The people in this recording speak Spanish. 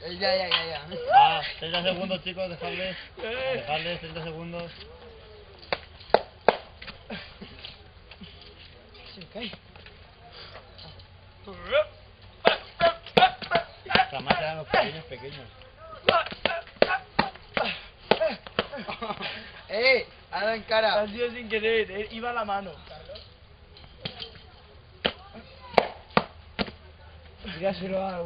Eh, ya, ya, ya, ya. Va, 30 segundos, chicos, dejadles. Dejadles 30 segundos. Se cae. Jamás eran los pequeños pequeños. ¡Eh! Hazlo en cara. Ha sido sin querer, eh, iba la mano. Dígaselo a